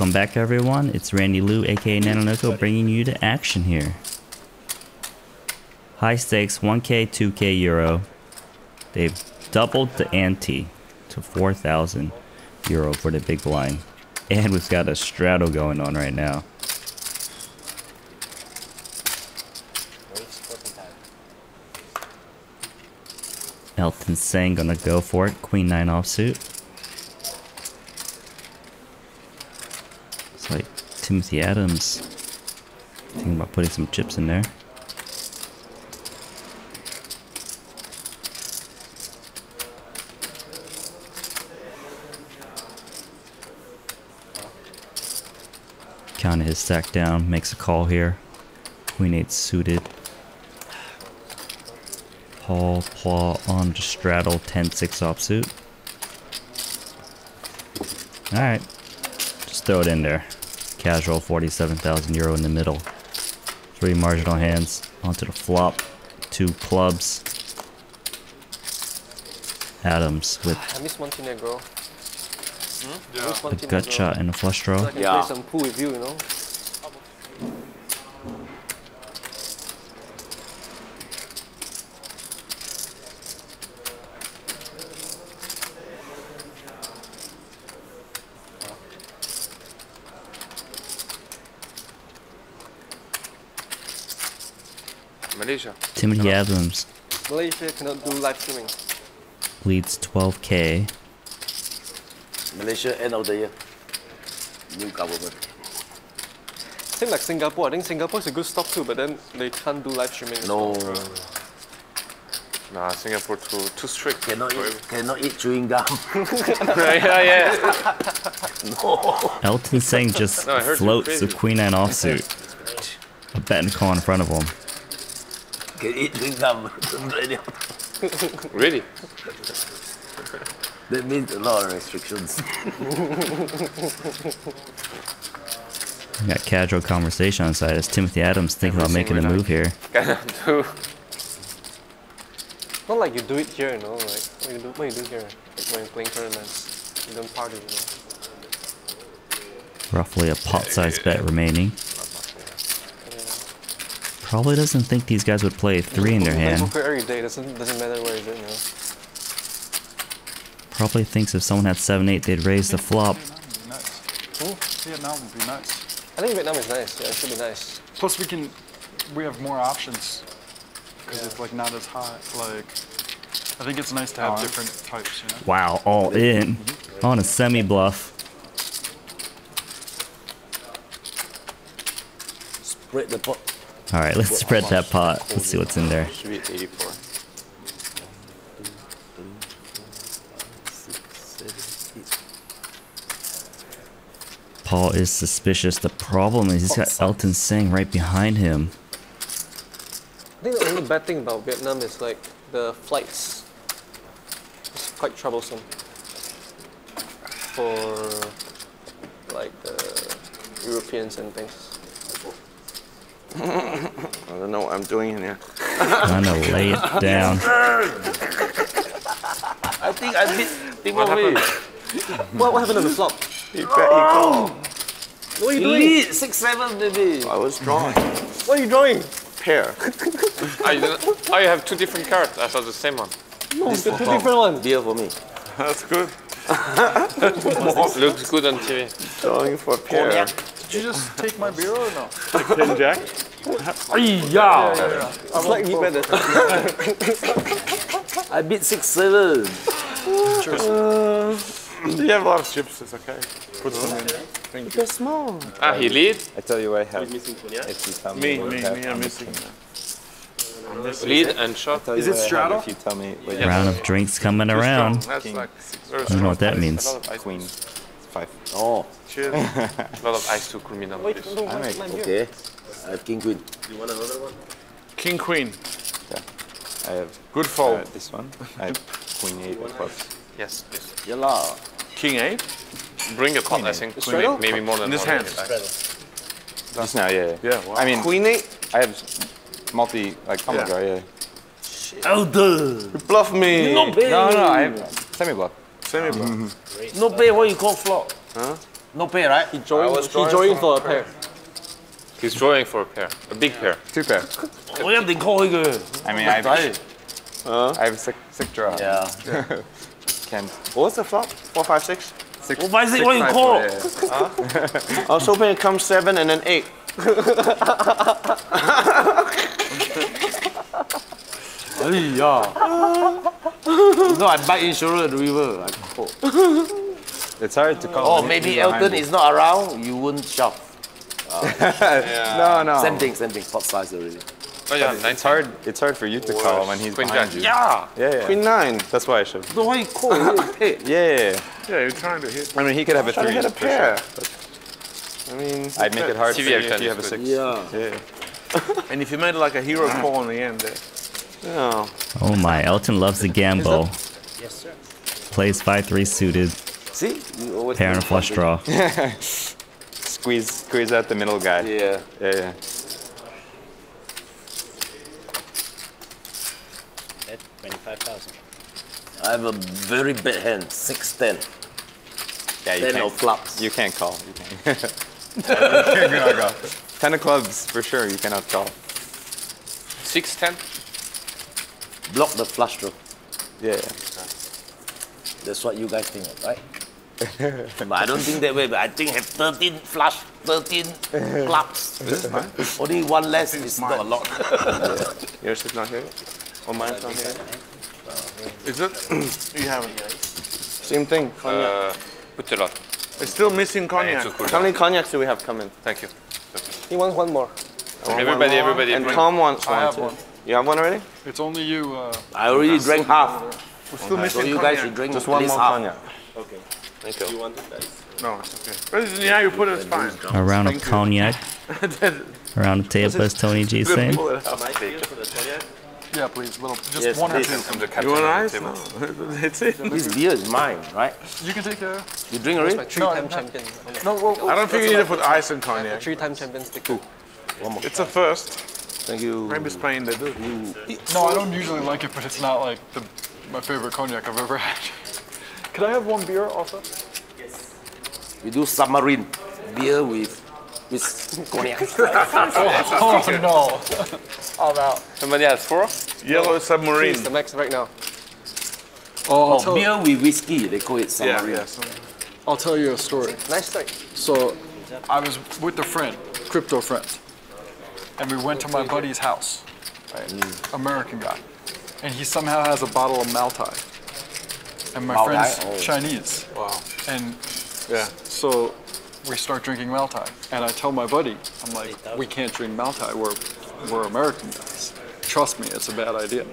Welcome back, everyone. It's Randy Lew, aka Nanonoko, bringing you to action here. High stakes, 1k, 2k euro. They've doubled the ante to 4,000 euro for the big blind. And we've got a straddle going on right now. Elton Tsang gonna go for it. Queen 9 offsuit. Like Timothy Adams thinking about putting some chips in there. Counting his stack down, makes a call here. Queen 8 suited. Paul, Phua on to straddle 10-6 offsuit. Alright. Just throw it in there. Casual 47,000 euro in the middle. Three marginal hands onto the flop. Two clubs. Adams with I miss Montenegro. Hmm? I miss a gut shot and a flush draw. So I can Yeah. play some pool with you, you know. Malaysia. Timothy Adams Malaysia cannot do live streaming. leads 12k. Malaysia end of the year. New government. Same like Singapore. I think Singapore is a good stock too, but then they can't do live streaming. No, Nah, Singapore too too strict. cannot eat, cannot eat chewing gum. every- yeah, yeah. no. Elton Tsang just No, I heard you floats the crazy. queen nine offsuit. A betting call in front of him. Can eat chewing gum. Really? that means a lot of restrictions. We got casual conversation on side as Timothy Adams thinking about making a move here. Not like you do it here, you know. Like what you do, what you do here, like when you're playing tournaments, you don't party, you know. Roughly a pot-sized bet remaining. Probably doesn't think these guys would play three in their hand. every day. Doesn't doesn't matter where is it, you. Probably thinks if someone had 7-8 they'd raise the flop. Nice. Vietnam would be nice. I think Vietnam is nice. Yeah, it should be nice. Plus, we can, we have more options because it's like not as hot. Like, I think it's nice to have different types. You know. Wow, all in. Mm-hmm. On a semi-bluff. Spread the pot. Alright, let's spread that pot. Let's see what's in there. Should be 84. Paul is suspicious. The problem is he's got Elton Tsang right behind him. I think the only bad thing about Vietnam is like the flights. It's quite troublesome for like the Europeans and things. I don't know what I'm doing in here. Trying to lay it down. I think I beat Timo What happened? What, what happened on the flop? He bet, he called. Oh! What are you doing? Lead six seven baby. I was drawing. What are you drawing? Pair. I uh, oh, you have two different cards. I thought the same one. No, it's the two different ones. Beer for me. That's good. Looks good on TV. Drawing for pair. Did you just take my beer or no? King Jack? Yeah. Slightly better. I beat six seven. You have a lot of chips, it's okay. Put some in. They're small. Ah, he lead? I tell you I have. If you tell me, Me, what me, me, I'm I'm missing. missing. Lead and shot. Is it have straddle? If you tell me what you Round have. of drinks coming Too around. That's King. like I don't know what that means. A lot. Queen. Five. Oh, Cheers. a lot of ice to criminal. Wait, please. no, where's Alright, my You want another one? king queen. King Queen. I have Good uh, fold. this one. I have Queen eight of clubs. Yes, please. Yalla. King 8? Bring a pot, I think. Queen Straddle? 8, maybe more than In this hand. Just now, yeah. Yeah, wow. I mean, Queen 8? I have multi like combo Yeah. draw, yeah. Elder. You bluff me. No pay. No, no, I have semi bluff. Semi bluff. No pay. What you call flop? Huh? No pay, right? He joined, he joined for- for a pair. He's drawing for a pair, a big pair. Two pair. Why are they calling 이거. I mean, I've, uh? I have sick, sick draw. Yeah. Can. What was the flop? Four, five, six. Six. Well, why is it call? Huh? I was hoping it comes seven and then eight. no, I buy insurance river. I call. It's hard to call. Oh, maybe Elton is not around. You won't shop shove. No, no. Same thing, same thing. Pot size already. Oh yeah, It's hard. It's hard for you to call when he's Queen behind jack. you. Yeah. Yeah, yeah. Queen nine. That's why I should. So why you call? You pay. Yeah, yeah, yeah. Yeah, you're trying to hit. I mean, he could have a Trying to three. hit a pair. sure. I mean, I'd make it hard for TV you if you have a six. Yeah. Yeah. and if you made like a hero call in the end there. Yeah. Oh my, Elton loves the gamble. Yes, sir. Plays 5-3 suited, See? You always pair and a flush draw. Squeeze, squeeze out the middle guy. Yeah. Yeah, yeah. At 25,000. I have a very bad hand. six ten. Yeah, you 10 can't. of clubs. You can't call. You can't. you cannot call. Ten of clubs for sure. You cannot call. Six ten. Block the flush draw. Yeah. yeah. That's what you guys think, of, right? But I don't think that way. But I think have 13 flush, 13 clubs. Only one less is not a lot. Yours is not here. Or mine's not here. Is it? you haven't. Same thing. Cognac. Uh, put a lot. it's still missing cognac. too cool. How many cognacs do we have coming? Thank you. He wants one more. I Everybody, more, everybody And bring- Tom wants I one have too. one. You have one already? It's only you. Uh, I already drank half. We're still So missing you cognac. guys should drink Just at one least more half. cognac. Thank you. No, it's okay. But yeah, you put it, it's fine. A round of cognac around the table, as Tony G saying. It yeah, please, little, just Yes, one or please. two. You want ice? No. That's it. This beer is mine, right? You can take care. You drink already? My three-time no. champion. No, well, I don't think you need to put ice in cognac. Three-time champion sticker. It's a first. Thank you. Maybe Spain they do. no, I don't usually like it, but it's not like the, my favorite cognac I've ever had. Could I have one beer also? Yes. We do submarine beer with with cognac. Oh, oh no, I'm out. Somebody has four? Yellow He's submarine. the max right now. Oh, Oh, beer with whiskey. They call it submarine. yeah. so- I'll tell you a story. Nice strike. So, I was with a friend, crypto friend, and we went to my buddy's house, right? Mm. American guy, and he somehow has a bottle of Moutai, and my Moutai? friend's Oh. Chinese, Wow. and Yeah. so we start drinking Moutai, and I tell my buddy, I'm like, we can't drink Moutai. We're we're American guys. Trust me, it's a bad idea.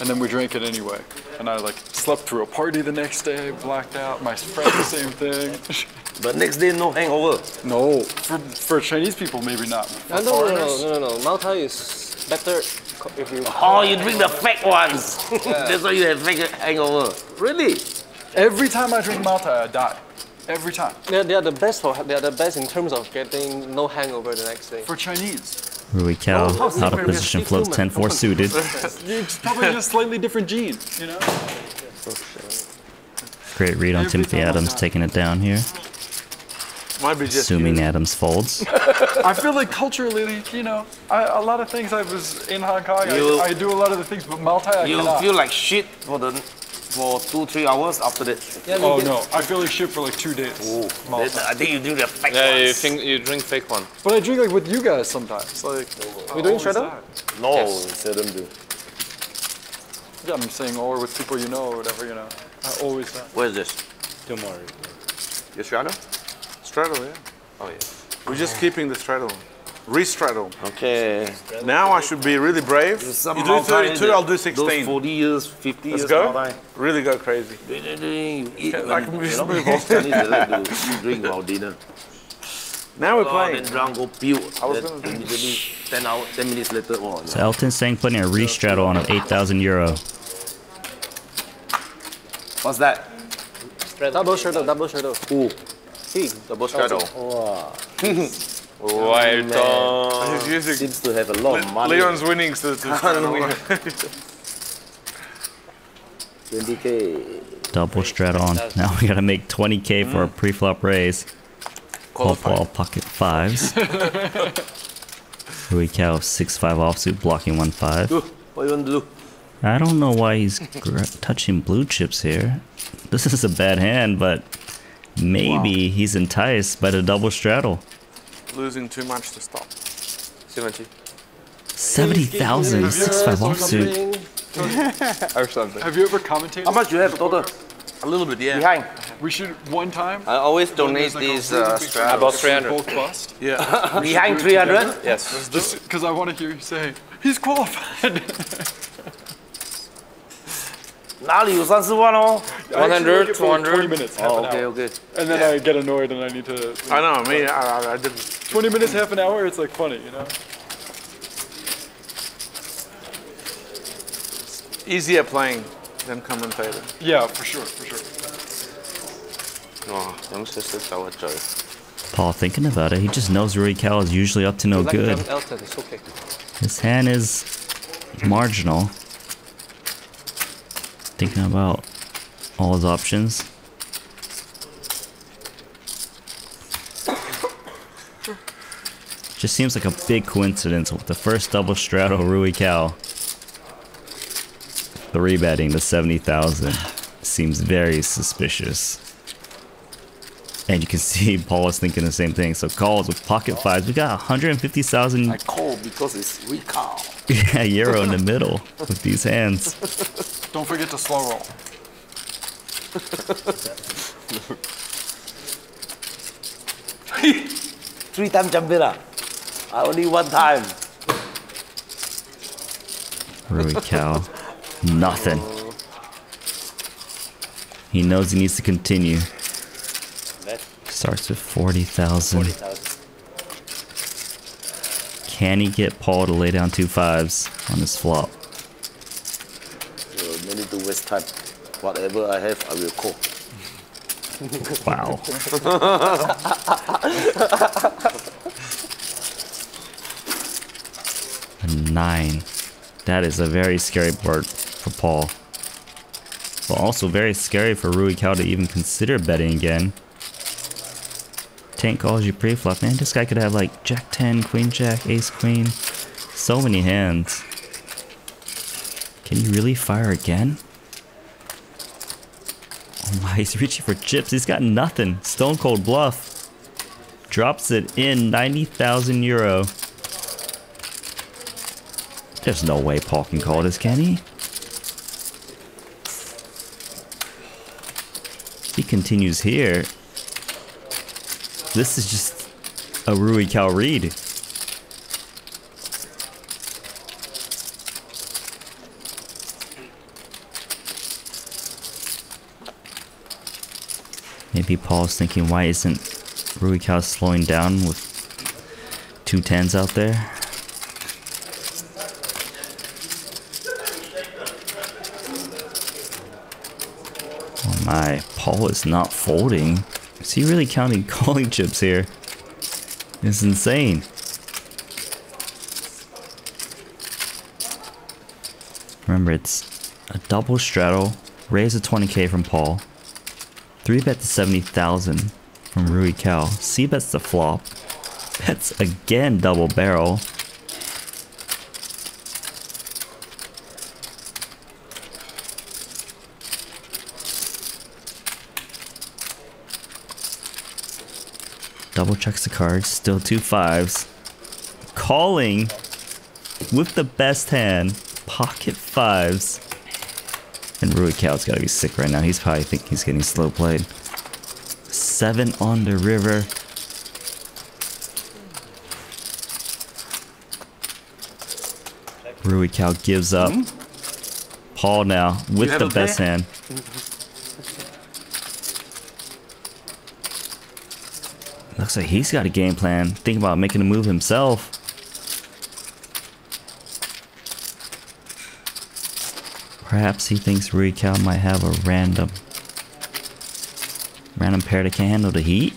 And then we drank it anyway. And I like slept through a party the next day, blacked out. My friend the same thing. But next day no hangover. No, for, for Chinese people maybe not. For No, no, no, no, no, no. Moutai is better co- if you. Oh, you drink the fake ones. That's why you have fake hangover. Really? Every time I drink Moutai, I die. Every time. They're, they are the best for. They are the best in terms of getting no hangover the next day. For Chinese. Rui Cao out of position floats 10-4 suited. It's probably just slightly different gene, you know? Great read on Timothy Adams taking it down here. Might be just Assuming you. Adams folds. I feel like culturally, you know, I, a lot of things I was in Hong Kong, You- I, I do a lot of the things, but Moutai, I You cannot. feel like shit for the for two three hours after that. Yeah, Oh no, I feel like shit for like two days. Then Moutai. I think you drink the fake Yeah, you think you drink fake one. But I drink like with you guys sometimes. Like, oh. We doing always shadow? that. no, Yes. seldom do. Yeah, I'm saying, or with people you know or whatever, you know. I always that. Where's this? Tomorrow. Your straddle? Straddle, yeah. Oh yeah. We're just keeping the straddle. Re-straddle. Okay. Now I should be really brave. You do 32, I'll do 16. 40 years, 50 Let's years. go. Moutai. Really go crazy. You eat Can- I can just move most Chinese they like to drink while dinner. Now we're playing. then drunk, go puke. I was gonna do- 10 hours, 10 minutes later, oh, So no. Elton's saying putting a re-straddle on of 8,000 euro. What's that? Double shadow, double shadow. Ooh. See, Double straddle. Wild on. He's using Seems to have a lot of money. Leon's winnings to, to straddle. 20k. Double strat on. Now we gotta make 20k for a mm. pre-flop raise. Paul Paul pocket fives. Rui Cao 6-5 offsuit blocking 1-5. Do, what you want to do? I don't know why he's touching blue chips here. This is a bad hand, but maybe he's enticed by the double straddle. Losing too much to stop. 70 70,000, 6-5 offsuit. or something. Have you ever commentated? How much you have total? A little bit, yeah. Behind. We should one time. I always donate like these uh, straddles. About 300. both bust. Yeah. Behind 300? Yes. Just because I want to hear you say he's qualified. 哪里有三四万哦？One hundred, two Twenty hundred. minutes, half Oh, an hour. okay. And then I get annoyed and I need to. I know. Me, I, I, I didn't. Twenty minutes, half an hour. It's like funny, you know. Easier playing than commentator. Yeah, for sure, for sure. Oh, I'm just a joke. Paul, thinking about it, he just knows Rui Cao is usually up to no good. His hand is marginal. Thinking about all his options. Just seems like a big coincidence with the first double straddle Rui Cao. The rebetting to 70,000 seems very suspicious. And you can see Paul is thinking the same thing. So calls with pocket fives. We got 150,000 I call because it's recall. yeah, Euro in the middle with these hands. Don't forget to slow roll. Three times Jambira. I only one time. Rui Cao. Nothing. He knows he needs to continue. Starts with 40,000. 40,000. Can he get Paul to lay down two fives on his flop? No need to waste time. Whatever I have, I will call. Wow. A nine. That is a very scary board for Paul. But also very scary for Rui Cao to even consider betting again. Tank calls you pre-flop. Man, this guy could have like Jack 10, Queen Jack, Ace Queen. So many hands. Can he really fire again? Oh my, he's reaching for chips. He's got nothing. Stone Cold Bluff. Drops it in 90,000 euro. There's no way Paul can call this, can he? He continues here. This is just a Rui Cao read. Maybe Paul's thinking, why isn't Rui Cao slowing down with two tens out there? Oh my, Paul is not folding. Is he really counting calling chips here? It's insane. Remember, it's a double straddle, raise a 20k from Paul, 3 bet to 70,000 from Rui Cao, C bets the flop, bets again double barrel, Double checks the cards, still two fives. Calling with the best hand, pocket fives. And Rui Cao's gotta be sick right now. He's probably think he's getting slow played. Seven on the river. Rui Cao gives up. Paul now with the best hand. Looks like he's got a game plan. Think about making a move himself. Perhaps he thinks Rui might have a random random pair that can handle the heat.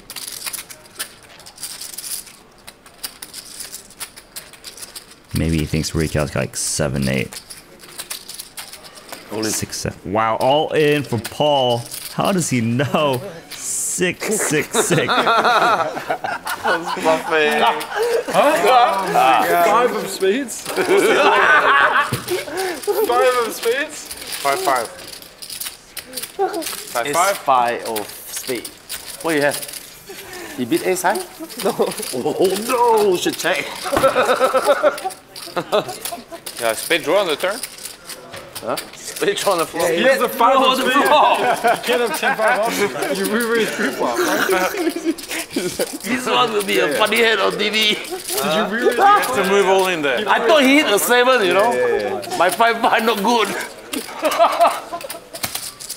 Maybe he thinks Cao's got like 7 8. Six, seven. Wow, all in for Paul. How does he know? Six, six, six. Oh five of spades? Five of spades? Five five. Five It's five. five of spade. What do you have? You beat ace high? No. Oh no, should check. Yeah, spade draw on the turn. Spade on the floor. He has a five of the spades. floor. You can't 10 5 offsuit. You re-raise pre-flop, right? This one will be a funny head on TV. Did you re-raise To move all in there. I thought he hit a seven, you know. My five five not good.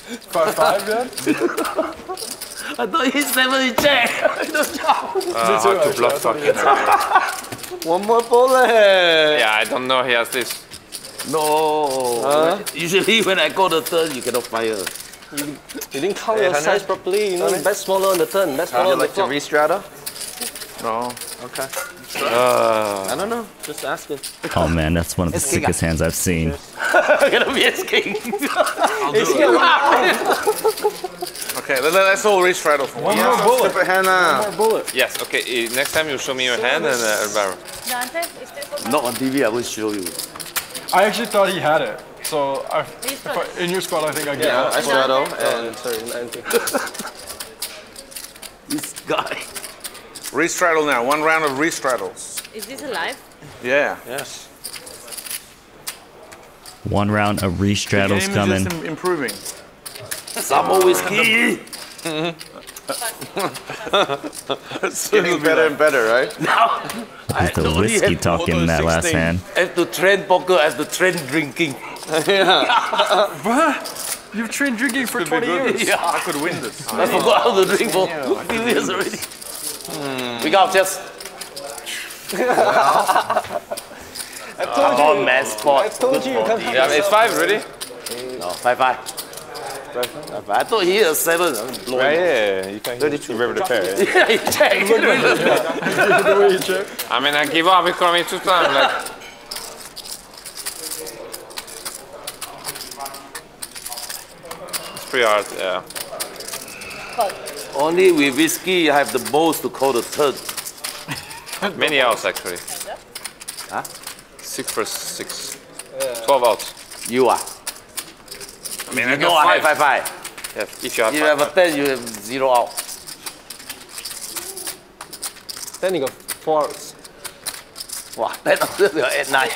5 5 then? I thought he hit seven, he check. Just jump. Uh, hard to bluff fucking. One more bullet. Yeah, I don't know he has this. No. Usually when I go the turn, you cannot fire. You didn't count Hey, your Hunter? size properly. You know, bet smaller on the turn, bet smaller Would you on the like to flop. restraddle? No. Okay. Uh, I don't know. Just ask him. Oh man, that's one of the It's king. sickest hands I've seen. You're gonna be a king. Okay, let, let's all restraddle for One more bullet. Stupid hand now. More bullet. yes, okay. uh, Next time you show me your hand and uh, barrel. Dante, is there for Not on TV, I will show you. I actually thought he had it. So I, I, in your spot, I think I get Yeah, it. I straddle oh, and sorry, 90. This guy. Restraddle now. One round of restraddles. Is this alive? Yeah. yes. One round of restraddles Game is coming. just im- improving. Summer whiskey. It's getting better and better, right? Now, I With the whiskey have, talking in that last 16. hand. have to train poker as the train drinking. You've trained drinking for 20 years. Yeah. I could win this. I forgot how to drink for a few years already. We got just. Come on, man, sport. I told you you can't have Yeah, it's five, ready? No, five five. Five, five. I thought he hit a seven. Blowing. Right, yeah, you can you river the pair. Yeah? Yeah, he checked. the way you check. I mean, I give up economy two times. Like, it's pretty hard. Yeah. Only with whiskey, I have the balls to call the third. Many outs actually. Huh? Six for six. Twelve outs. You are. I mean, I You know got I have five. five five. Yeah, if you have You five. have a ten, you have zero out. Then you got four outs. Wow, ten out you're at nine.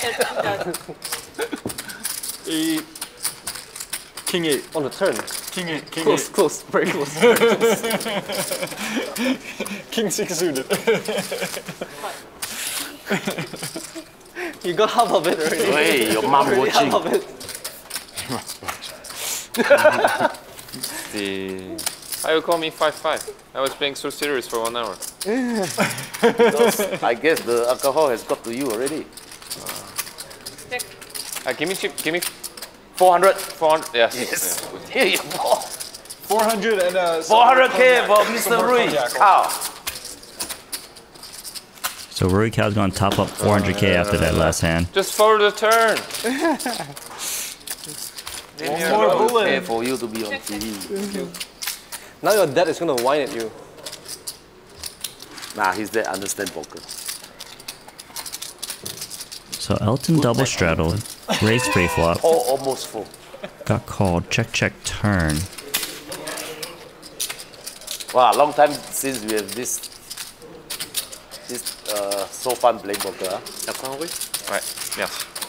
Eight. King 8. On the turn. King 8. King Close, 8. close, very close. King 6 suited. you got half of it already. Hey, your mom Already half watching. of it. The... Why you call me five five? I was playing so serious for one hour. I guess the alcohol has got to you already. Check. Uh, give me chip. Give me 400. four hundred. Yes. Yes. Here you go. 400 and uh, 400k for Some Mr. more Rui. cognac. Cao. So Rui Cao's gonna top up 400k after that last hand. Just follow the turn. One more Pay bullet. for you to be on TV. Now your dad is gonna whine at you. Nah, he's there, understand poker. So Elton double straddled, raised pre-flop, All almost full. got called, check check turn. Wow, long time since we have this this uh, so fun playing poker. Huh? Right. Yes.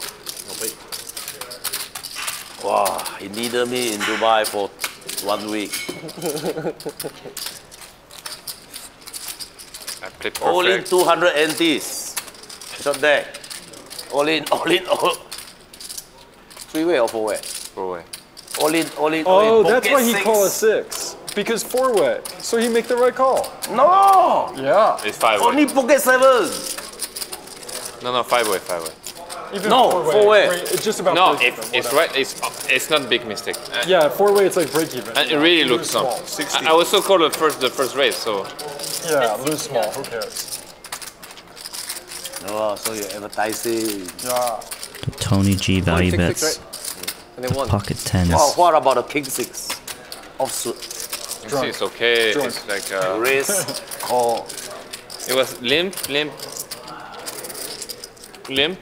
Wow, he needed me in Dubai for one week. I played perfect. All in 200 NTs. Shot deck. All in, all in, all. Three way or four way? Four way. All in, all in, all Oh, in. that's why he six. called a 6. Because 4 way. So he make the right call. No! Yeah. It's five way. Only pocket seven. No, no, five way, five way. Even No, four way. four-way. It's just about No, break if even, it's right, it's it's not big mistake. Uh, Yeah, four way it's like break even. And it really looks some. small. I, I was so called the first the first race, so Yeah, lose small. Who cares? Oh, so you're advertising. Yeah. Tony G value Six, six, right? And And they won. Pocket tens. Oh, what about a king six? Offsuit. See, it's okay. Drunk. It's like a Raise, call. it was limp, limp, limp.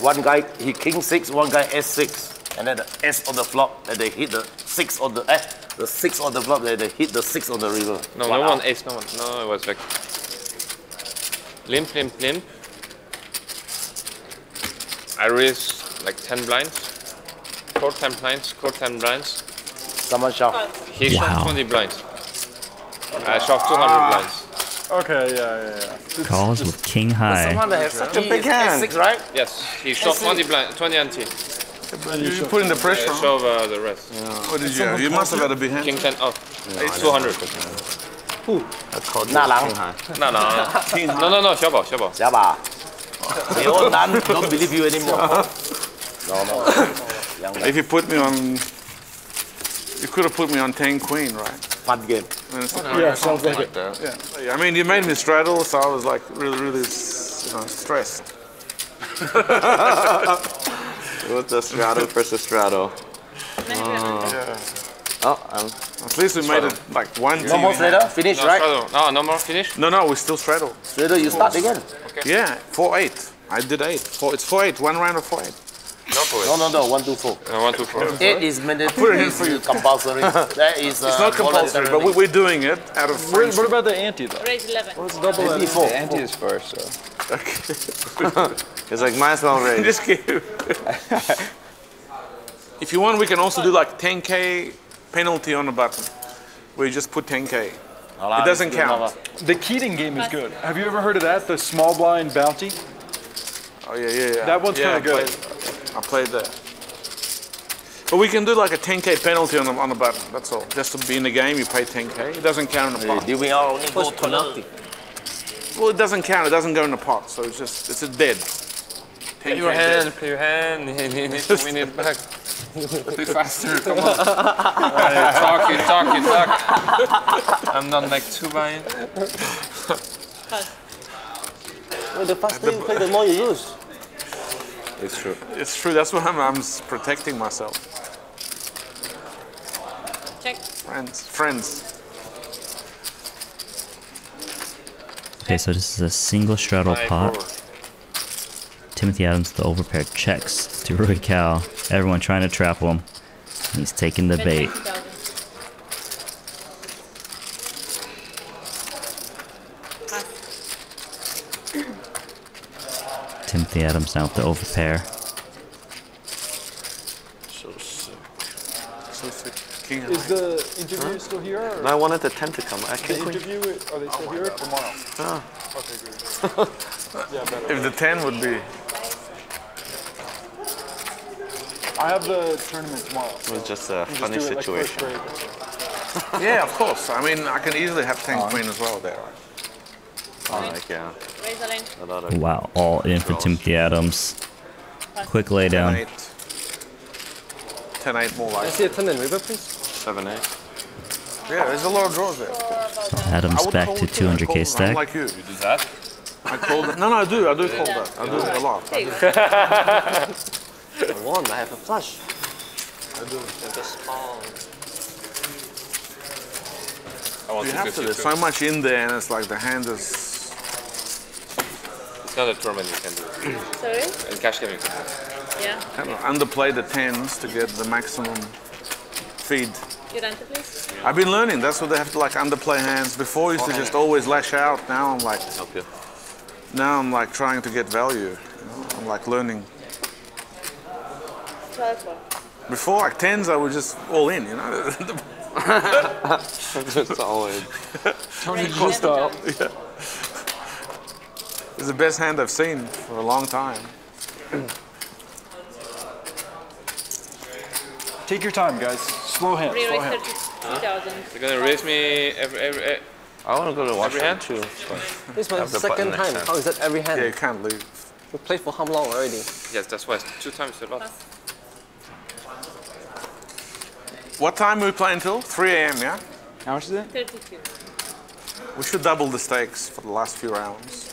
One guy, he king six, one guy S6. And then the S on the flop, and they hit the six on the, eh, the six on the flop, and they hit the six on the river. No, One no out. one ace, no one. No, it was like limp, limp, limp. I raised like 10 blinds. Core 10 blinds, core 10 blinds. Someone shove. He Wow. shoved 20 blinds. I shoved 200 blinds. Okay, yeah, yeah, yeah. It's Calls with king high. Someone that has such a big hand, Six, right? Yes, he shot 20 blind, 20 anti. You, you put in the pressure. Yeah, shove uh, the rest. Yeah. What did you have? You must have had a big hand. King 10 up. Yeah, it's 200. Who? That's called Na Lang. Na no, No, no, no, Xiaobao, Xiaobao. Xiaobao. The old man don't believe you anymore. no. no. If you put me on... You could have put me on 10 queen, right? Fun game. Yeah, sounds like it. Yeah, I mean, you made me straddle, so I was like really, really, you know, stressed. What's a straddle versus straddle? Oh, I'm At least we made it like one No more team. Slater? Finish, No, right? straddle. No, no more finish. No, no, we still straddle. Straddle, you start again. Okay. Yeah, four eight. I did eight. Four, it's four eight. One round of four eight. No for it. No, no, no. One, two, four. No, one, two, four. Eight is mandatory. Is compulsory. That is. Uh, It's not compulsory, but we, we're doing it out of What, friendship. what about the ante though? Raise 11. maybe four. the ante is first, so. Okay. it's like might as well raise. Just kidding. if you want, we can also do like 10k penalty on the button, where you just put 10k. It doesn't count. The Keating game is good. Have you ever heard of that? The small blind bounty? Oh yeah, yeah, yeah. That one's yeah, kinda I good. Played- I played that. But we can do like a 10k penalty on the, on the button. That's all. Just to be in the game, you pay 10k. It doesn't count in the pot. Did we all only go to penalty? Well, it doesn't count. It doesn't go in the pot. So it's just it's a dead. Play your hand, play your hand. He he needs to win it back. Be faster, come on. You talk, you talk, you talk. I'm not like two buying. Well, the faster you play, the more you lose. It's true. It's true. That's why I'm, I'm protecting myself. Check. Friends, friends. Okay, so this is a single straddle Five, pot. four. Timothy Adams, the overpaired checks to Rui Cao. Everyone trying to trap him. He's taking the Bet bait. 20,000. Timothy Adams now with the overpair. So sick. So sick. King Is the interview still here? Or No, I wanted the 10 to come. I can't queen. interview, are they still here oh, tomorrow? Oh. Okay, good. yeah, better. If the 10 would be. I have the tournament tomorrow. It was just a funny do it like situation. Yeah, of course. I mean, I can easily have 10 queen as well there. Oh, like, yeah. Raise a lane. A lot of Wow, all in for Timothy Adams. Quick 10 laydown. 8. 10 8 more I like. see a 10 and river, please. 7 8. Yeah, there's a lot of draws there. Adams back to it too. I 200k call- I'm stack. like you. You do that? I call that. No, no, I do. I do call that. I do it a lot. Hey, I won. I have a flush. I do. And just small. I want You to have to. you There's so much in there, and it's like the hand is. It's not a tournament you can do. sorry? In cash game you can do. Yeah. Kind of underplay the tens to get the maximum feed. Your answer, please. I've been learning. That's what they have to like underplay hands. Before I used to just always lash out. Now I'm like, Help you. now I'm like trying to get value. You know? I'm like learning. 12 for. Before like tens, I was just all in. You know. Just always. Tony Cool style. it's the best hand I've seen for a long time. Take your time, guys. Slow hand. Re Slow raise hand. 32,000. You're gonna raise me every every. eh, I want to go to watch Every hand? Washington too. This is my the second button next time. time. How is that every hand? Yeah, you can't leave. We played for how long already? Yes, that's why it's two times a lot. What time are we playing till? 3 a.m. Yeah. How much is it? 32. We should double the stakes for the last few rounds.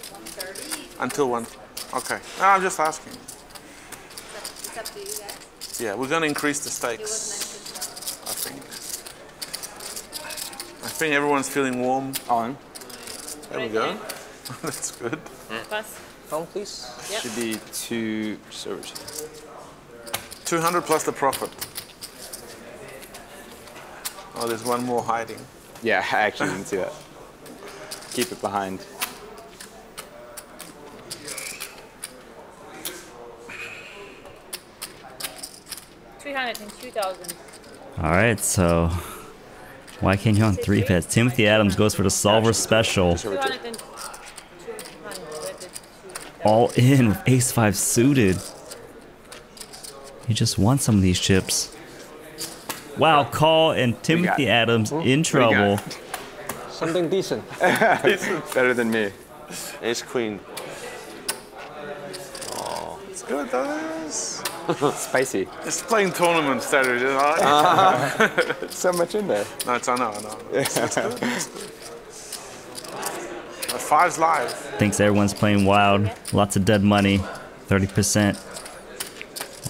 Until one. Okay. No, I'm just asking. It's up to you guys. Yeah, we're gonna increase the stakes. I think. I think everyone's feeling warm. On. There we go. That's good. Pass. Phone, please. Yep. Should be two servers. 200 plus the profit. Oh, there's one more hiding. Yeah, I actually didn't see that. Keep it behind. Three hundred and two thousand. All right, so why can't you on three bets? Timothy Adams goes for the solver special. Two hundred and two hundred and two. All in with ace five suited. He just wants some of these chips. Wow, call and Timothy Adams in trouble. Something decent. Better than me. Ace queen. Oh, It's good, that is. Spicy. It's playing tournament strategy. right? So much in there. no, it's I know, I know. It's, it's good. It's good. Uh, Five's live. Thinks everyone's playing wild. Lots of dead money. 30%.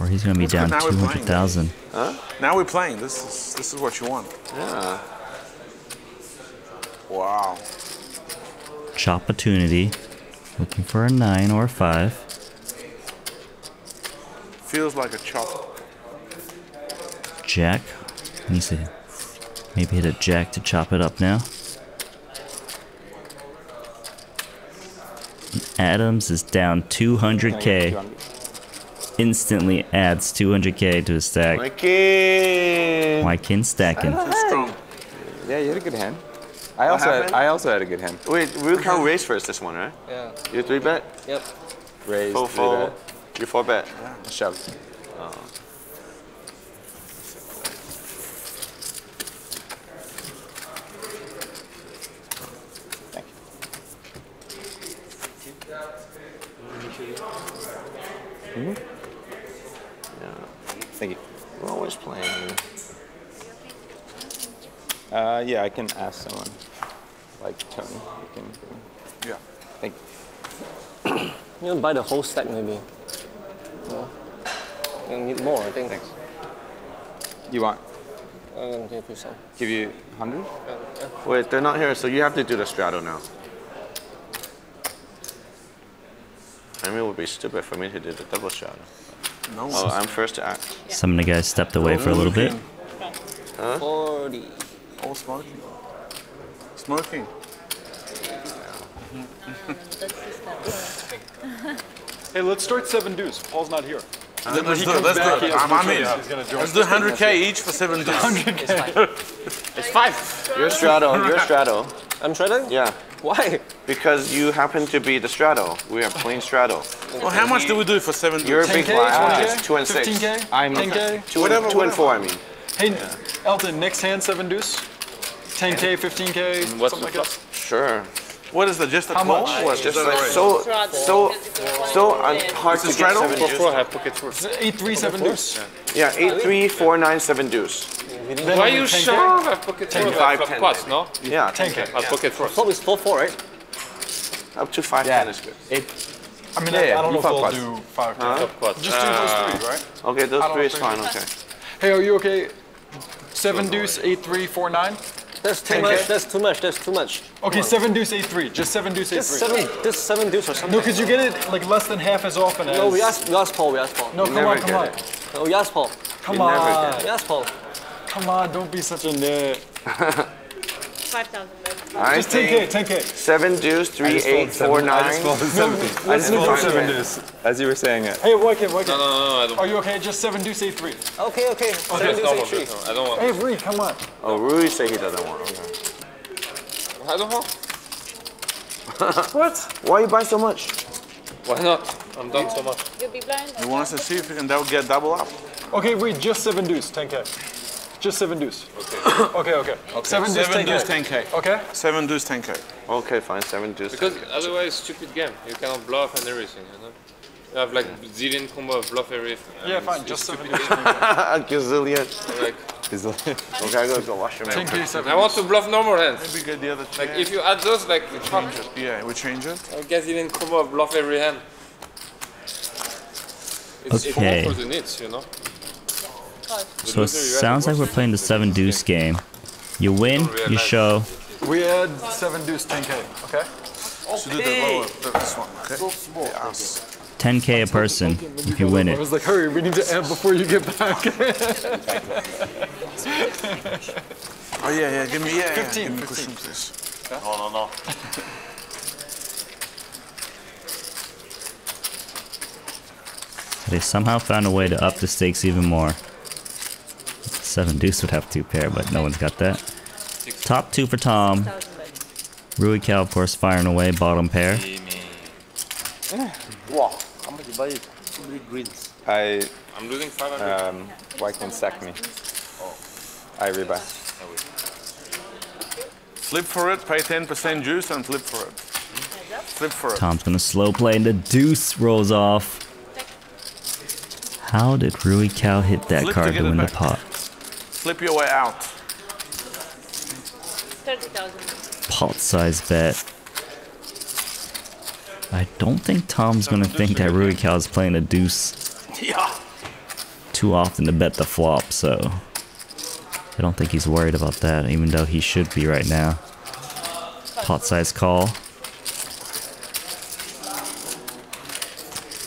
Or he's gonna be down now we're 200,000. Now we're playing. This is this is what you want. Yeah. Wow. Chop opportunity. Looking for a nine or a five. Feels like a chop. Jack. Needs to maybe hit a jack to chop it up now. Adams is down 200k. Instantly adds 200k to his stack. Mikey. Wai Kin stacking. Yeah, you had a good hand. I also had. I also had a good hand. Wait, we can't raise first this one, right? Yeah. You three bet? Yep. Raised, Full three full. bet, You four bet. Shove. Thank you. Thank you. We're always playing. Uh, yeah, I can ask someone, like Tony. You can. Yeah. Thank you. You can buy the whole stack maybe. No. You need more, I think. Thanks. You want? Uh, I'm gonna give you some. Give you hundred? Wait, they're not here, so you have to do the straddle now. I mean, it would be stupid for me to do the double straddle. No. Oh, I'm first to act. Some of the guys stepped away for a little bit. 40. Oh, smoking. Smoking. Hey, let's start seven deuce. Paul's not here. Let's do it. Let's do it. I'm, I'm in. choice. He's gonna join. Let's do 100k each for seven days. It's five. You're straddle. You're straddle. I'm trading? Yeah. Why? Because you happen to be the straddle. We are playing straddle. Well, how much do we do for seven days? You're a big 10K, blind. 20K, It's two and six. 15K, I'm 10K. Two, Whatever, and, two and whatever. four, I mean. Hey, Elton, next hand seven deuce. 10k, 15k, What's something the like that. Sure. What is the just a How call? much? What, Just like a so, so, because if you want so to un- hard to a get seven deuce. Four, have pocket four. Eight three seven deuce. Yeah, eight three four nine seven deuce. Then Why only you 10K. I have pocket four. I Five, ten. no? Yeah, 10k. I have pocket four. Top is 4 4, right? up to five Yeah. ten is good. It, I mean, Yeah, I, yeah, I don't you know if fuck we'll pots. do five. Top pots. Just do those three, right? Okay, those three is fine. Okay. Hey, are you okay? Seven deuce, eight three, four nine. That's too 10K? much. That's too much. That's too much. Okay, seven deuce, eight three. Just seven deuce, eight Just three. seven. Just seven deuce or something. No, because you get it like less than half as often as. No, we asked, we asked Paul. We asked Paul. No, come on, come on, it. No, we asked Paul. come on, get We asked Paul. come on! Don't be such a nit. Five thousand. I Just 10k, think 10k. seven deuce, three eight four I nine. just folded seven. I just let's folded negotiate. seven deuce as you were saying it. Hey, Wai Kin, Wyken. No, no, no, I don't. Are you okay? Just seven deuce, eight three. Okay, okay. Seven deuce, eight three. just normal. I don't want. Hey, Ree, come on. Oh, Rui say he doesn't want. Okay. I don't want. What? Why you buy so much? Why not? I'm done so much. You'll be blind. You want us to see if we can double, get double up? Okay, Ree, just seven deuce, 10k. Just seven deuce. Okay, okay. Seven deuce, Seven 10k. deuce, 10k. Okay. Seven deuce, 10k. Okay, fine, seven deuce. Because otherwise, stupid game. You cannot bluff and everything. You know. You have like zillion combo of bluff everything. Yeah, fine. Just seven deuce. a gazillion. game. Like, Okay, I gotta go wash your mouth. 10k, seven I want to bluff normal hands. Maybe get the other Like if you add those, like fuck, Change it. Yeah, we change it. I'll get zillion combo of bluff every hand. It's Okay. for the needs, you know. So it sounds like we're playing the seven deuce game. You win, you show. We add seven deuce 10k, okay? So do the lower, this one, okay? Yes. 10k a person if you win it. I it. was like, hurry, we need to add before you get back. Oh yeah, yeah. Give me yeah. yeah. 15, Give me 15. cushion, please. No, no, no. They somehow found a way to up the stakes even more. Seven deuce would have two pair, but no one's got that. Top two for Tom. Thousand. Rui Cao, of course, firing away, bottom pair. Wow. How much you buy it? Too many greens. I I'm losing 500. um, why can't sack me? I rebuy. Flip for it. Pay 10% juice and flip for it. Flip for it. Tom's gonna slow play and the deuce rolls off. How did Rui Cao hit that Flip card get to it win the pot? Flip your way out. Thirty thousand. Pot size bet. I don't think Tom's gonna think that Rui Cao is playing a deuce Yeah. too often to bet the flop, so I don't think he's worried about that, even though he should be right now. Pot size call.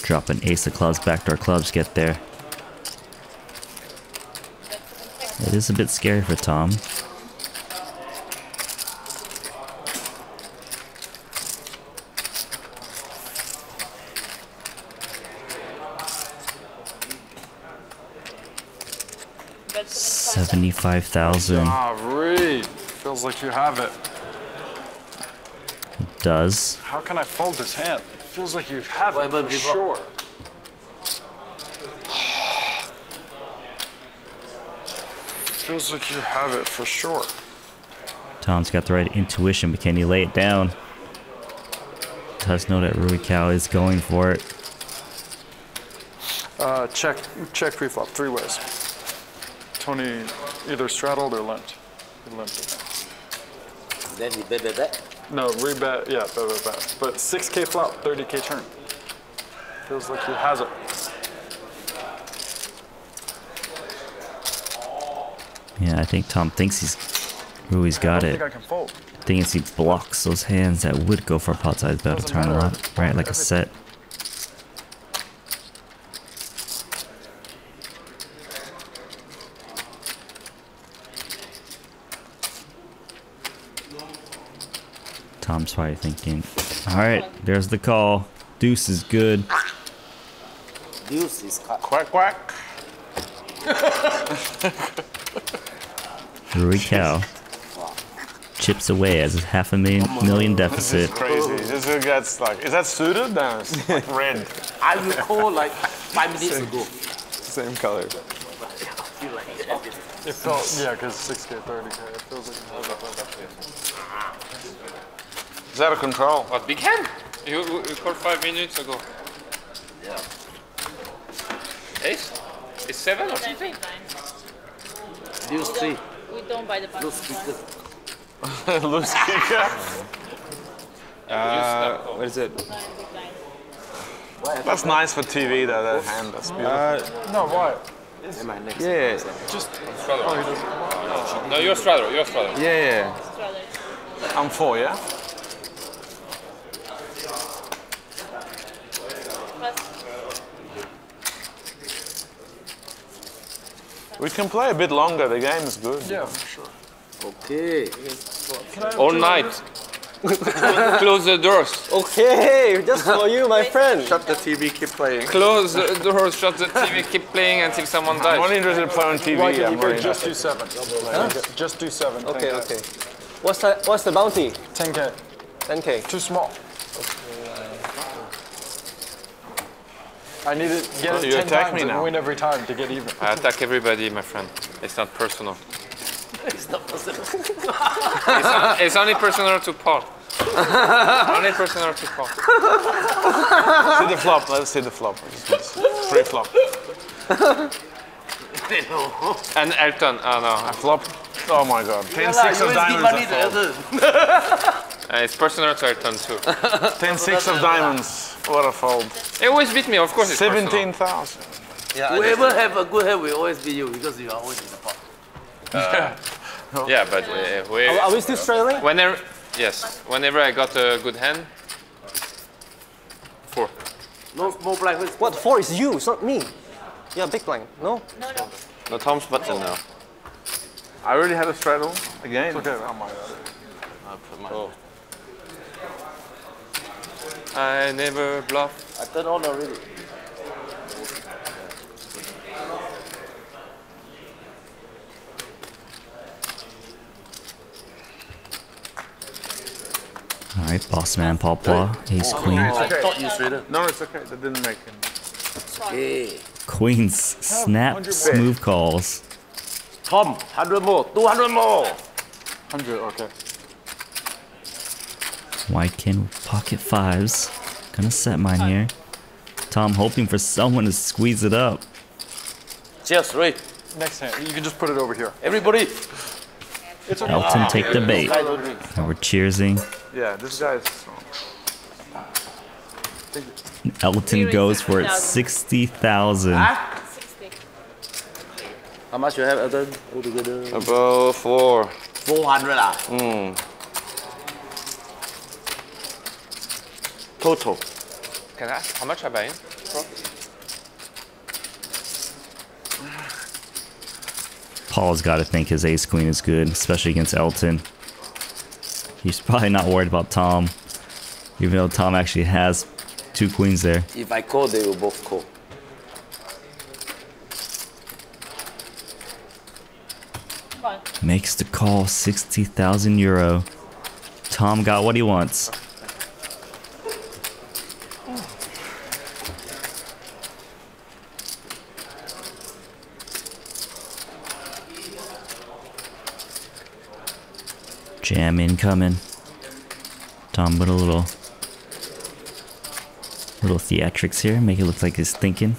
Drop an ace of clubs, backdoor clubs, get there. It is a bit scary for Tom. Seventy-five. Seventy-five thousand ah, Reed. Feels like you have it. does. How can I fold this hand? Feels like you have Why, it but for before- sure. Feels like you have it for sure. Tom's got the right intuition, but can he lay it down? Does know that Rui Cao is going for it. Uh, check, check pre-flop, three ways. Tony either straddled or limped. He limped it. Then you bet, bet, bet. No, rebet, yeah, bet, bet, bet. But 6k flop, 30k turn. Feels like he has it. Yeah, I think Tom thinks he's Rui's got I it. think I can fold. thing is he blocks those hands that would go for a pot size bet a turn a lot, right? Like a set. Tom's probably thinking, all right, there's the call. Deuce is good. Deuce is. Quack quack. Rui Cao chips away as a half a million, million deficit. Crazy. This guy gets like. Is that suited? No, it's like red. I recall call like five minutes ago. Same color. Feel like he has it. It felt, yeah, because 6k, 30k, it feels like he has it. Is that a control? What big hand? You, you called five minutes ago. Yeah. Ace? It's seven or Nine, something? nine. Deuce three. We don't buy the button. Deuce speaker. Loose kicker. Uh, what is it? Nine, big nine. That's nice for TV though. That hand. That's beautiful. Uh, No, why? yeah, No, you're straddle, you're straddle. yeah, yeah. Straddle. I'm four, yeah. We can play a bit longer. The game is good. Yeah, for sure. Okay. All night. Close the doors. Okay, just for you, my friend. Shut the TV, keep playing. Close the doors, shut the TV, keep playing until someone I'm dies. only interested in playing on TV. Why can I'm you just interested. do seven? Just do seven. Okay, okay. What's the what's the bounty? 10k. 10k. Too small. I need to get Oh, it you 10 attack times me and now. win every time to get even. I attack everybody, my friend. It's not personal. It's not personal. It's, not, it's only personal to Paul. only personal to Paul. See the flop. Let's see the flop. Free flop. And Elton, oh no. I flop. Oh my god. 10 Yeah, six lah, of you always give diamonds. money a to fold. others. Uh, it's personal, so I turn two. 10 6 of diamonds. What a fold. He always beat me, of course. It's personal. 17,000. Whoever have a good hand will always be you because you are always in the pot. Yeah, but uh, we, Are, are we still trailing? whenever, yes, whenever I got a good hand, four. No more blind. What? Four is you, it's not me. Yeah, big blind. No? No, no. No, Tom's button now. I already had a straddle. Again. Okay, oh my god. I never bluff. I turned on already. All right, boss man, Paul Phua, ace oh, queen. I thought you straighter. No, it's okay. That didn't make him. Okay. Queens, snap, smooth calls. Tom, 100 more. 200 more. 100, okay. Wai Kin, pocket fives. Gonna set mine here. Tom hoping for someone to squeeze it up. Cheers, Ray. Next hand. You can just put it over here. Everybody. It's okay. Elton ah, take the bait. I. And we're cheersing. Yeah, this guy is strong. Elton goes for it 60,000. Ah. 60. How much you have, Elton? Altogether? About four. 400 ah. Hmm. Total. Can I ask how much I buy in? Paul's got to think his ace queen is good, especially against Elton. He's probably not worried about Tom, even though Tom actually has two queens there. If I call, they will both call. Makes the call 60,000 euro. Tom got what he wants. Jam incoming. Tom put a little little theatrics here, make it look like he's thinking.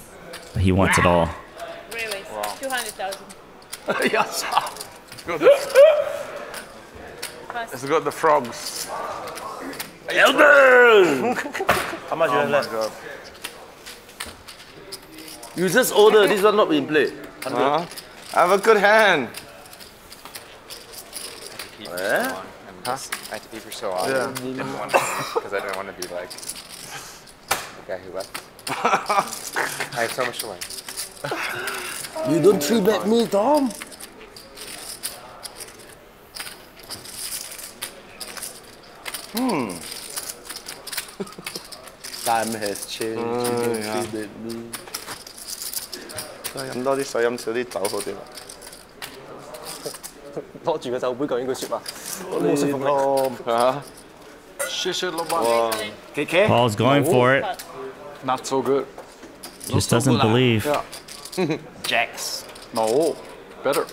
But he wants it all. Really? 200,000. yes. Fast. It's got the frogs. Elton! How much you Oh have my left? god. You just order, this one not being played. Huh? I have a good hand. Eh? I had to keep her so on. Yeah. Because I didn't want to be like the guy who left. I have so much to learn. You don't three bet me, Tom. Hmm. Time has changed. you don't yeah. three bet me. 饮多啲水，饮少啲酒好啲。攞住个酒杯讲呢句说话， yeah. Paul's going for it. Not so good. Just doesn't believe. Yeah. Jacks. No. Better.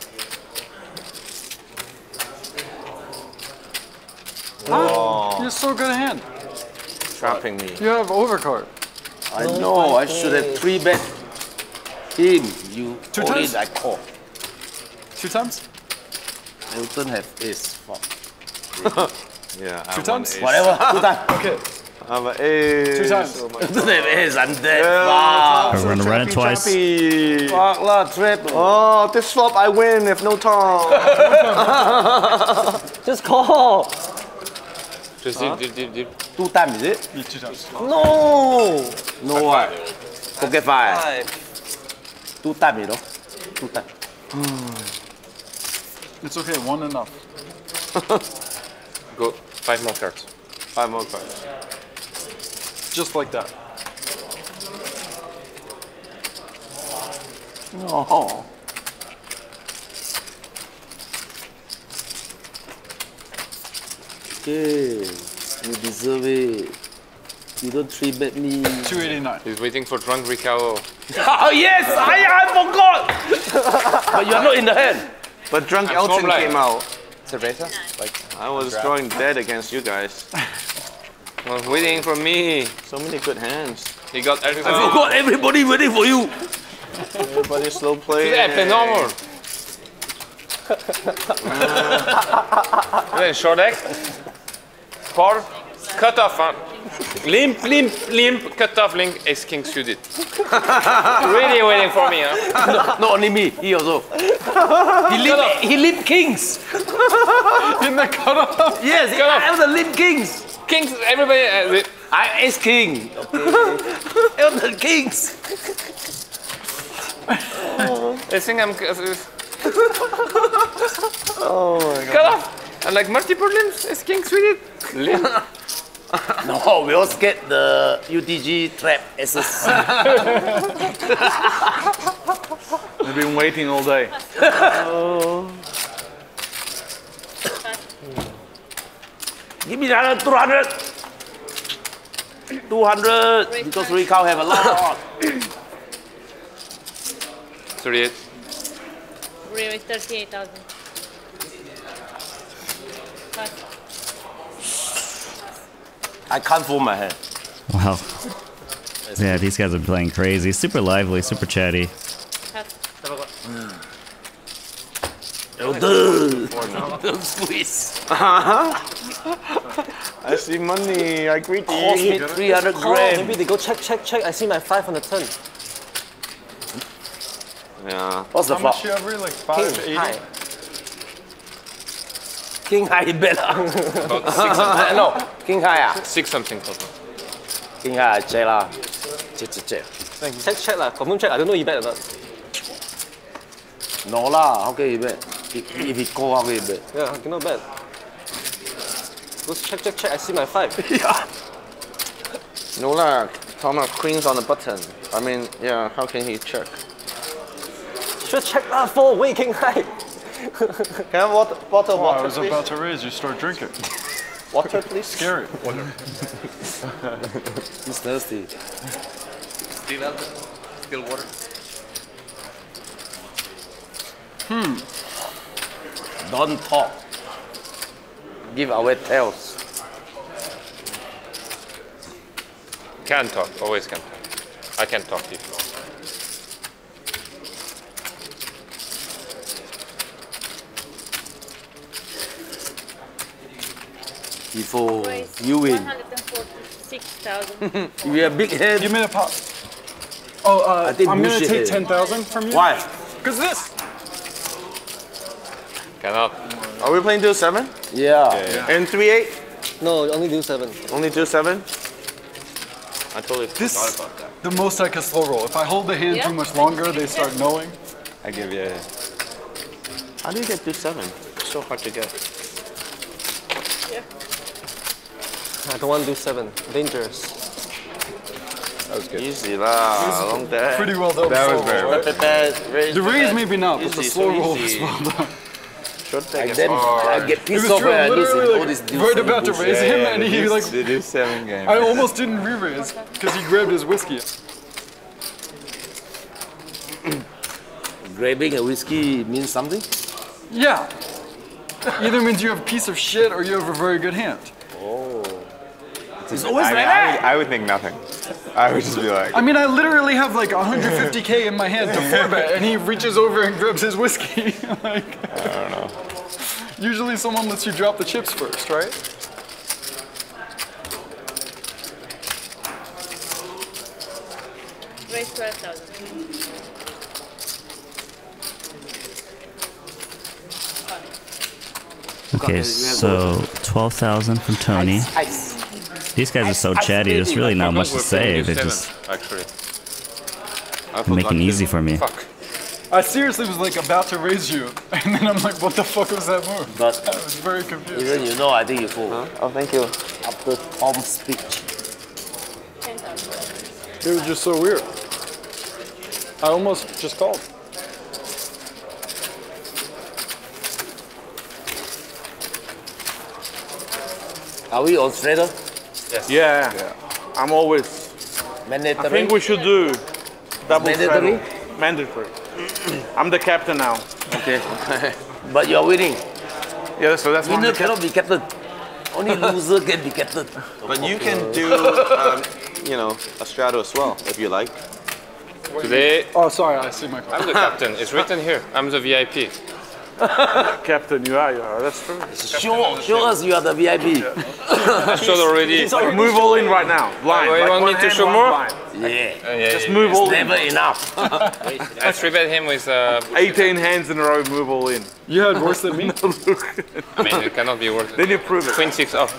Wow. You're so good at hand. Trapping me. You have overcard. I no, know. I should have three bet him. You Two times? I call. Two times? Elton have ace. Fuck. Yeah. Two times? Whatever, two times. Okay. I'm an ace. Two times. Elton have ace, I'm dead. Yeah, Fuck. We're gonna run it twice. Trappy. Fuck lah, trap. Oh, this flop I win if no Tom. Just call. Just dip, dip, dip, dip. Two times, is it? You two times. No. No what? Pocket five. Two times, you know? Two times. It's okay, one enough. Go five more cards. Five more cards. Just like that. Oh. Okay, you deserve it. You don't three bet me. 289. He's waiting for drunk Rui Cao. Oh yes, I, I forgot. but you are not in the hand. But drunk I'm Elton so came out. Cerveza? Like, I was drawing dead against you guys. was waiting for me. So many good hands. He got everything. I forgot everybody waiting for you. Everybody slow play. Yeah, phenomenal. Yeah, short deck. Four. Cut off. Huh? Limp, limp, limp. Cut off. Link. Ace king suited. really waiting for me. Huh? Not only me, he also. He limp, he limp kings. In the cutoff. Yes, Cut off. I have the limp kings. Kings. Everybody. Uh, the- I ace king. Okay. I have the kings. I think I'm. oh my god. Cut off. And like multiple limbs. Ace king suited. Limp. No, we also get the UTG trap SS. They've been waiting all day. Give me another 200. 200 because we can't have a lot. 38. Really, 38,000. Pass. I can't fold my head. Wow. Yeah, these guys are playing crazy. Super lively, super chatty. Pass. Oh, duh. Don't squeeze. I see money. I greet Cost me 300 grand. maybe they go check, check, check. I see my five on the turn. Yeah. What's the How much flop? you have, Ray? Like 5 to 80? High. King high better. About six, no, king high ah. six something total. King high, check lah. Check, check, check. Check, check lah. Confirm check. I don't know you bet or not. No lah, how can you bet? If, if he call, how can you bet? Yeah, I cannot bet. Go check, check, check. I see my five. yeah. No lah. Thomas queens on the button. I mean, yeah. How can he check? Sure, check lah. Four, way king high. Can I have water, water, Oh, I was please? about to raise, you start drinking. Water, please. Scary. He's thirsty. Still out. Still water. Hmm. Don't talk. Give away tails. Can talk. Always can talk. I can talk to you. Before Raise you win. 146,000. You have big head. Give me a pop. Oh, uh, I think I'm gonna take 10,000 from you. Why? Because this. Cannot. Are we playing two seven Yeah. and three eight? No, only do seven. Only two seven. I totally This forgot about that. the most I can slow roll. If I hold the hand Yeah. too much longer, they start knowing. I give you. How do you get two seven? It's so hard to get. I don't want to do seven. Dangerous. That was good. Easy lah. Long day. Pretty well done. That was slow very roll, right? The raise maybe not, but the slow so roll is well done. Short take And then. I get pissed off true. when I lose Literally, all like, this deal. right about to raise him, and he like They do seven game. I almost didn't re-raise because he grabbed his whiskey. Grabbing a whiskey means something? Yeah. Either means you have a piece of shit or you have a very good hand. Oh. It's always I, mean, like I, that. would, I would think nothing. I would just be like, I mean, I literally have like 150k in my hand to four bet, and he reaches over and grabs his whiskey. like, I don't know. usually someone lets you drop the chips first, right? Raise 12,000. Okay, so 12,000 from Tony. Ice. These guys are so chatty, there's really not much to say. They're just actually. making it easy for me. Fuck. I seriously was like about to raise you, and then I'm like, what the fuck was that move? But I was very confused. even you know, I think you fool. Oh, thank you. After Tom's speech. It was just so weird. I almost just called. Are we on straightaway? Yeah. I'm always. I think we should do double Mandatory? straddle. Mandatory. I'm the captain now. Okay. but you're winning. Yeah, so that's why Winner cannot be captain. Only loser can be captain. But you can do, um, you know, a straddle as well if you like. Today, Oh, sorry, I see my call. I'm the captain. It's written here. I'm the VIP. Captain, you are, you are. That's true. Sure, show us you are the VIP. I showed already. Move all in right now. Blind. Oh, you like want me to show more? blind. Yeah. Yeah, Just yeah, move yeah. all in. Never enough. I three bet him with. Uh, 18 hands in a row, move all in. You had worse than me. I mean, it cannot be worse. Then you prove it. Queen six off.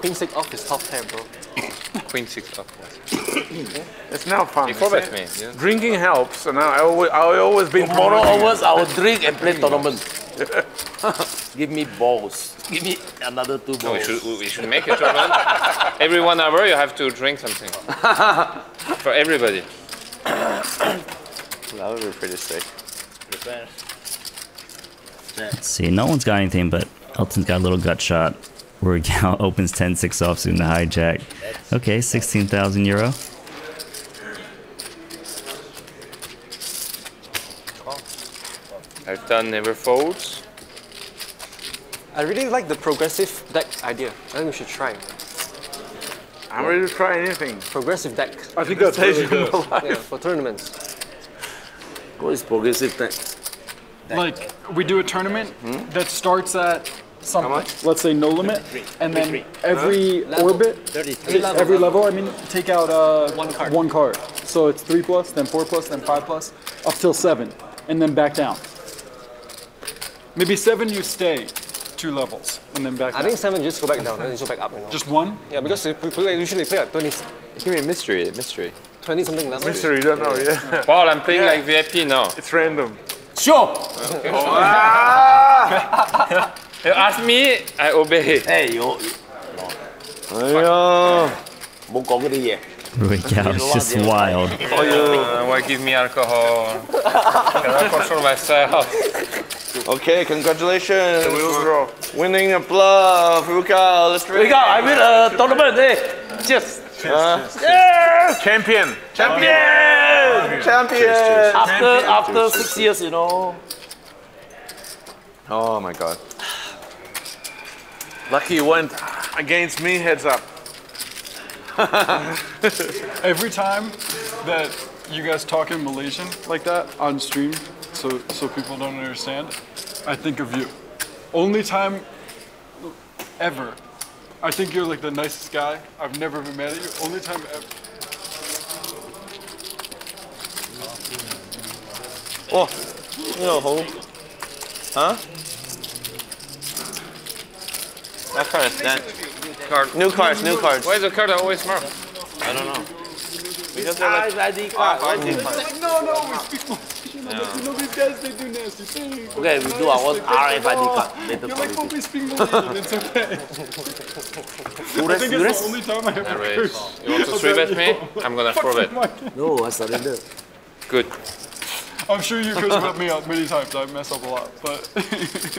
Queen six off is top pair, bro. Queen six off. It's now fun. You four me. Yeah. Drinking helps, and I always, I always been Tomorrow promoting it. onwards, I will drink and play tournament. Give me balls. Give me another two No, we balls. should we should make a tournament. Every one hour you have to drink something. For everybody. That would be pretty sick. Let's see, no one's got anything, but Elton's got a little gut shot. Rui Cao opens 10 6 offsuit in the hijack. Okay, 16,000 euro. I've done never folds. I really like the progressive deck idea. I think we should try. I'm ready to try anything. Progressive deck. I think that's really good. Yeah, for tournaments. What is progressive tech? Like we do a tournament hmm? that starts at some, let's say no limit, and then every orbit, every level, I mean, take out uh, One card. One card. So it's three plus, then four plus, then five plus, up till seven, and then back down. Maybe seven you stay two levels, and then back I down. think seven just go back down, then you go back up. You know? Just one. yeah, because we play, usually play at 20, Give me a mystery, mystery. 20 something levels. Mystery, you don't know, yeah. Well, I'm playing like VIP now. It's random. Sure. You ask me, I obey. Hey, yo, hey yo, don't đi về. Right now, it's just wild. Oh, yeah. Uh, why give me alcohol? Can I control myself? Okay, congratulations. We'll Winning applause, Look Let's drink. I win a tournament. Hey. Cheers. Yeah. Champion. Champion. Champion. Champion. After, after six years, you know. Oh my god. Lucky you went against me, heads up. Every time that you guys talk in Malaysian like that on stream, so so people don't understand, I think of you. Only time ever. I think you're like the nicest guy. I've never been mad at you. Only time ever. Oh, you know, home. Huh? That card is dead. Card. New cards, new cards. Why is the card always marked? I don't know. Because they're like, ID card. Oh, ID cards. No, no, we speak Malaysian. Yeah. You know these guys, they do nasty things. Okay, we do our own RFID card. Later You're like, oh, quality. we speak Malaysian. It's okay. I think it's the only time I have I a raise. curse. You want to three bet me? I'm gonna four bet. No, I surrender. Good. I'm sure you cursed about me out many times. I mess up a lot, but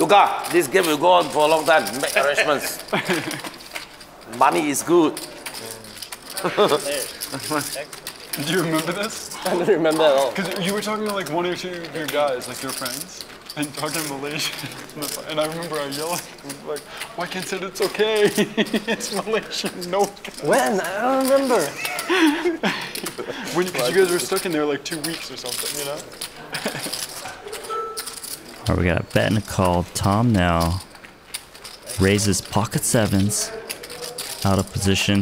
Luca, this game will go on for a long time. Make arrangements. Money is good. do you remember this? I don't remember at all. Because you were talking to like one or two of your guys, like your friends, and talking Malaysian. And I remember I yelled, like, why can't say it's okay? it's Malaysian, no. When? I don't remember. When, because you guys were stuck in there like two weeks or something, you know? We got a bet and a call. Tom now raises pocket sevens out of position.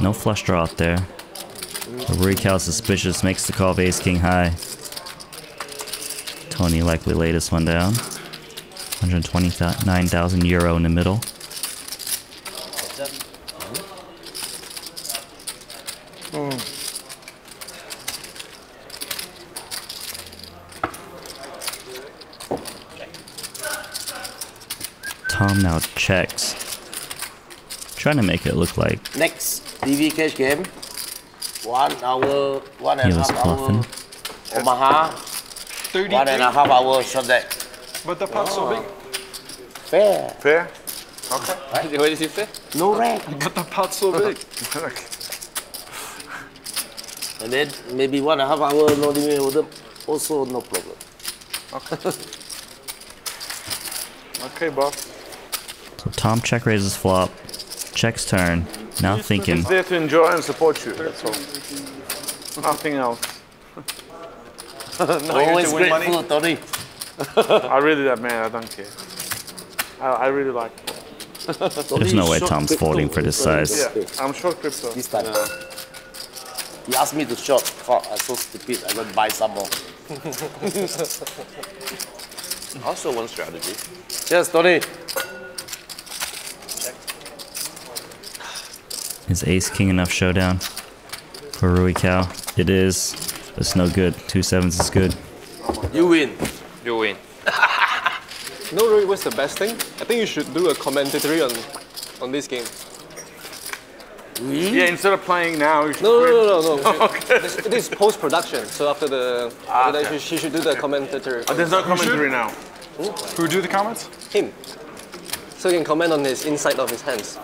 No flush draw out there. The Rui Cao suspicious makes the call of ace king high. Tony likely laid this one down. 129,000 euro in the middle. Tom now checks. Trying to make it look like Next TV cash game. One hour, one and he was half hour. Omaha, 33. one and a half hour shot deck. But the pot's so big. Fair. Fair? Okay. What did he say? No rank. But the pot's so big. And then maybe one and a half hour no limit order. Also no problem. Okay, okay, Bob. So Tom check raises flop, checks turn, Now thinking. He's there to enjoy and support you. That's all. Nothing else. Always grateful, Tony. I really that man. I don't care. I, I really like. There's no way Tom's folding for this size. Yeah, I'm sure crypto. This time. He asked me to short. Fuck, I'm so stupid. I go and buy some more. Also one strategy. Cheers, Tony. Is ace king enough showdown for Rui Cao? It is. but It's no good. Two sevens is good. You win. You win. You know, Rory, what's the best thing? I think you should do a commentary on on this game. Hmm? Yeah, instead of playing now, you should No, play- no, no, no, no. This, this is post production, so after the, ah, after that, okay. she, she should do the commentary. Oh, there's no commentary now. Hmm? Who do the comments? him, so he can comment on his inside of his hands.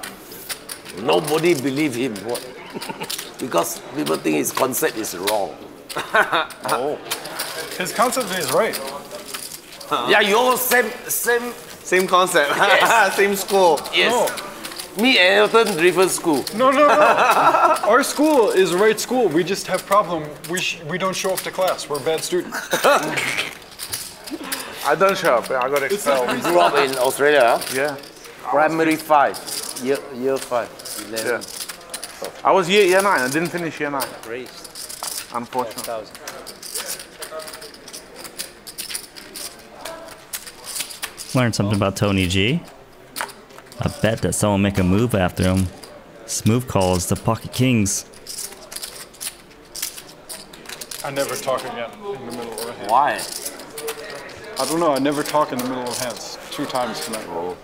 Nobody believe him. What? because people think his concept is wrong. Oh. His concept is right. Yeah, you all same same Same concept. Yes. Same school. yes. Me and Elton different school. No, no, no. Our school is right school. We just have problem. We sh- we don't show up to class. We're bad students. I don't show up. I got expelled. We grew up in Australia. Huh? Yeah. Primary five, year year five, eleven. I was year, year nine. I didn't finish year nine, Raised. unfortunately. 12,000. Learned something about Tony G. I bet that someone make a move after him. Smooth calls the pocket kings. I never talk again in the middle of a hand. Why? I don't know. I never talk in the middle of hands. Two times tonight. What,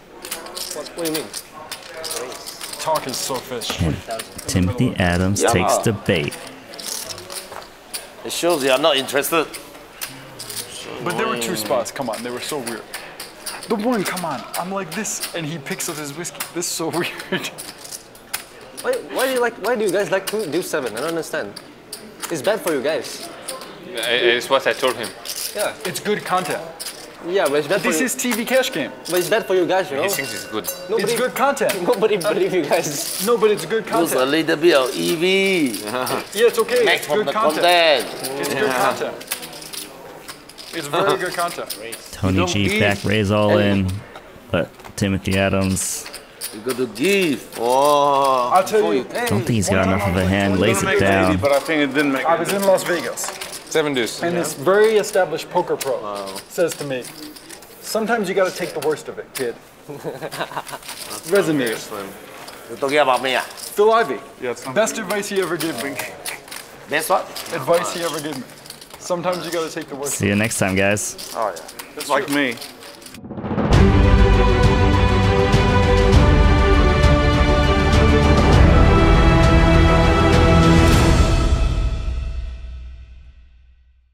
what do you mean? Talk is so fish. And Timothy Adams Yeah. takes the bait. It shows you are not interested. But there were two spots. Come on, they were so weird. The one, come on, I'm like this, and he picks up his whiskey. This is so weird. Why, why do you like? Why do you guys like to do seven? I don't understand. It's bad for you guys. It's what I told him. Yeah. It's good content. Yeah, but it's bad This is TV cash game. But it's bad for you guys, you know. He thinks it's good. Nobody, It's good content. Nobody believe you guys. No, but it's good content. Use a content. little bit of EV. Yeah, it's okay. Make It's good content. content. It's good content. It's very good content. Tony don't G back raise all in. But Timothy Adams, You got to give. Oh. I'll tell you. Don't think he's got enough of a hand. Lays it make 80, down. but I think it didn't make I was in Las Vegas, Seven deuce. and this very established poker pro says to me, "Sometimes you got to take the worst of it, kid." Resonates. You're talking about me. Phil Ivey, Yeah, it's not- best advice he ever gave me. Best what? Advice he ever gave me. Sometimes you got to take the worst. See you next time, guys. Oh yeah. It's like me.